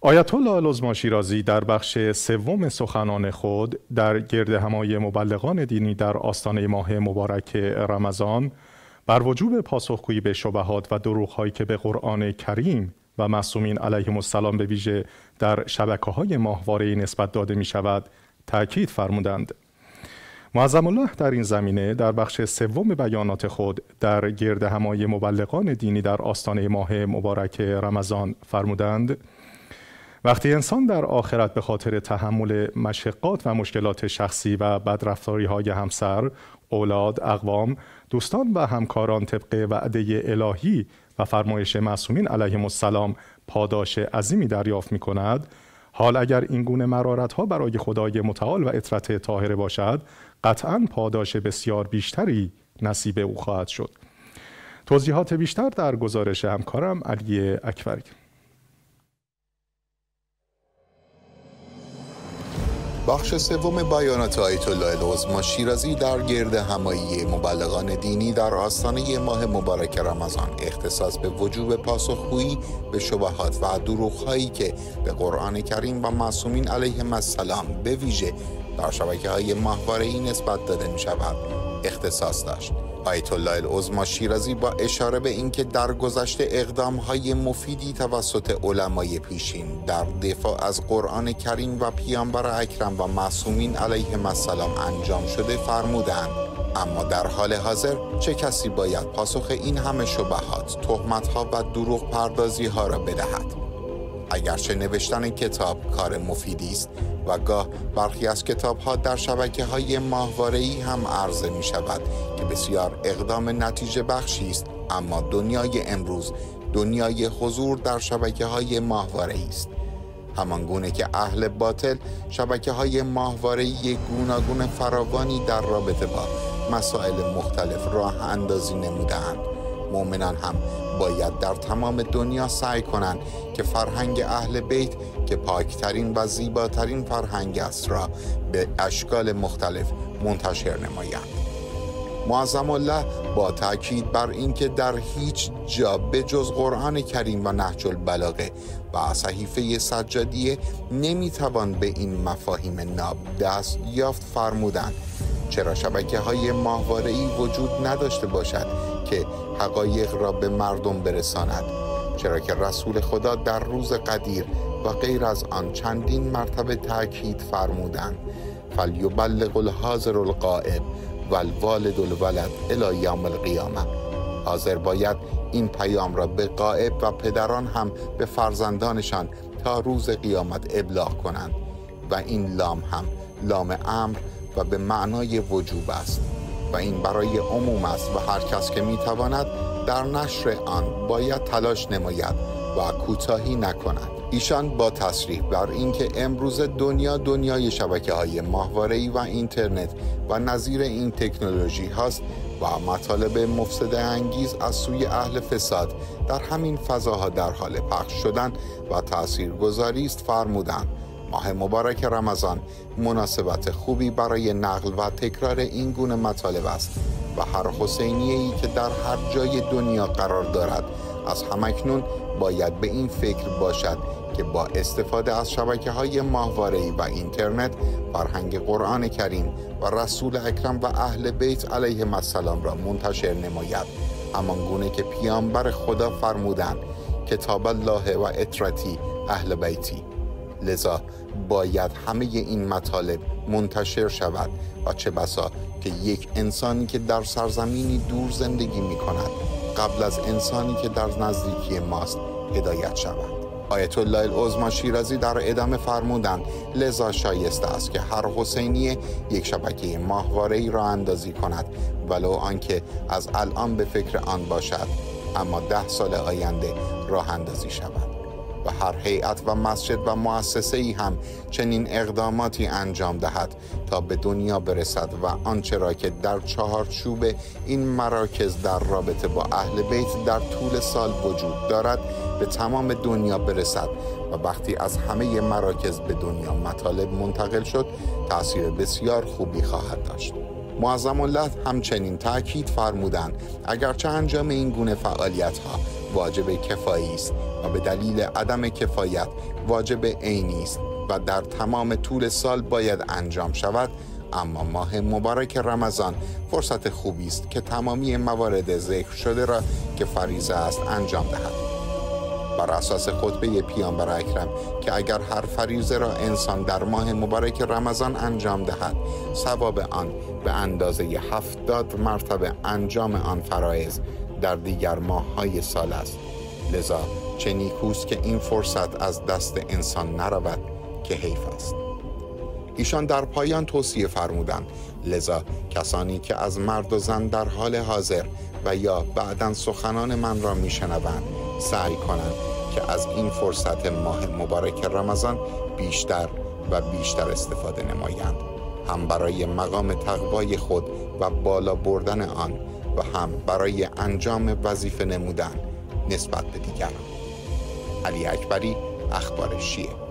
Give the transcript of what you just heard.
آیت الله العظما شیرازی در بخش سوم سخنان خود در گرد همای مبلغان دینی در آستانه ماه مبارک رمضان بر وجوب پاسخگویی به شبهات و دروغهایی که به قرآن کریم و معصومین علیهم السلام به ویژه در شبکه های ماهواره نسبت داده می شود تأکید فرمودند. معظم الله در این زمینه در بخش سوم بیانات خود در گرد همای مبلغان دینی در آستانه ماه مبارک رمضان فرمودند وقتی انسان در آخرت به خاطر تحمل مشقات و مشکلات شخصی و بدرفتاری های همسر، اولاد، اقوام، دوستان و همکاران طبق وعده الهی و فرمایش معصومین علیهم السلام پاداش عظیمی دریافت می کند حال اگر این گونه مرارت ها برای خدای متعال و اطرت طاهره باشد قطعا پاداش بسیار بیشتری نصیب او خواهد شد. توضیحات بیشتر در گزارش همکارم علی اکبری. بخش سوم بیانات آیت الله العظما شیرازی در گرد همایی مبلغان دینی در آستانه ماه مبارک رمضان اختصاص به وجوب پاسخگویی به شبهات و دروغهایی که به قرآن کریم و معصومین علیهم السلام به ویژه در شبکه های ماهواره نسبت داده می شود اختصاص داشت. آیت الله العظما شیرازی با اشاره به اینکه در گذشته اقدام های مفیدی توسط علمای پیشین در دفاع از قرآن کریم و پیامبر اکرم و معصومین علیه السلام انجام شده فرمودند اما در حال حاضر چه کسی باید پاسخ این همه شبهات، تهمتها و دروغ پردازی ها را بدهد؟ اگرچه نوشتن کتاب کار مفیدی است و گاه برخی از کتاب ها در شبکه های ماهواره هم عرضه می شود که بسیار اقدام نتیجه بخشی است اما دنیای امروز دنیای حضور در شبکه های ماهواره است. همان گونه که اهل باطل شبکه های ماهواره گوناگون فراوانی در رابطه با مسائل مختلف راه اندازی نمودند مؤمنان هم باید در تمام دنیا سعی کنند که فرهنگ اهل بیت که پاکترین و زیباترین فرهنگ است را به اشکال مختلف منتشر نمایند. معظم الله با تاکید بر اینکه در هیچ جا به جز قرآن کریم و نهج البلاغه و صحیفه سجادیه نمی‌توان به این مفاهیم ناب دست یافت فرمودند. چرا شبکه های ماهواره ای وجود نداشته باشد که حقایق را به مردم برساند؟ چرا که رسول خدا در روز قدیر و غیر از آن چندین مرتبه تاکید فرمودند فلیبلغ الحاضر القائب و الوالد الولد الى یوم القیامه. حاضر باید این پیام را به قائب و پدران هم به فرزندانشان تا روز قیامت ابلاغ کنند و این لام هم لام امر و به معنای وجوب است و این برای عموم است و هر کس که می‌تواند در نشر آن باید تلاش نماید و کوتاهی نکند. ایشان با تصریح بر اینکه امروز دنیا دنیای شبکه های ماهواره و اینترنت و نظیر این تکنولوژی هاست و مطالب مفسد انگیز از سوی اهل فساد در همین فضاها در حال پخش شدن و تأثیر گذاری است فرمودند. ماه مبارک رمضان مناسبت خوبی برای نقل و تکرار این گونه مطالب است و هر حسینیه ای که در هر جای دنیا قرار دارد. از همکنون باید به این فکر باشد که با استفاده از شبکه های ماهواره و اینترنت فرهنگ قرآن کریم و رسول اکرم و اهل بیت علیه السلام را منتشر نماید. همان گونه که پیامبر خدا فرمودند کتاب الله و اطرتی اهل بیتی. لذا باید همه این مطالب منتشر شود. و چه بسا که یک انسانی که در سرزمینی دور زندگی می کند قبل از انسانی که در نزدیکی ماست هدایت شود. آیت الله العظما شیرازی در ادامه فرمودند لذا شایسته است که هر حسینی یک شبکه ماهواره ای را اندازی کند ولو آنکه از الان به فکر آن باشد اما ده سال آینده راه اندازی شود. و هر هیئت و مسجد و مؤسسه ای هم چنین اقداماتی انجام دهد تا به دنیا برسد و آنچه را که در چهارچوب این مراکز در رابطه با اهل بیت در طول سال وجود دارد به تمام دنیا برسد و وقتی از همه مراکز به دنیا مطالب منتقل شد تاثیر بسیار خوبی خواهد داشت. معظم الله همچنین تاکید فرمودند. اگرچه انجام این گونه فعالیت ها واجب کفایی است و به دلیل عدم کفایت واجب عینی است و در تمام طول سال باید انجام شود اما ماه مبارک رمضان فرصت خوبی است که تمامی موارد ذکر شده را که فریضه است انجام دهد. بر اساس خطبه پیامبر اکرم که اگر هر فریضه را انسان در ماه مبارک رمضان انجام دهد ثواب آن به اندازه هفتاد مرتبه انجام آن فرایز در دیگر ماه های سال است. لذا چه نیکوست که این فرصت از دست انسان نرود که حیف است. ایشان در پایان توصیه فرمودند. لذا کسانی که از مرد و زن در حال حاضر و یا بعدا سخنان من را میشنوند. سعی کنند که از این فرصت ماه مبارک رمضان بیشتر و بیشتر استفاده نمایند. هم برای مقام تقوای خود و بالا بردن آن و هم برای انجام وظیفه نمودن نسبت به دیگران. علی اکبری اخبار شیعه.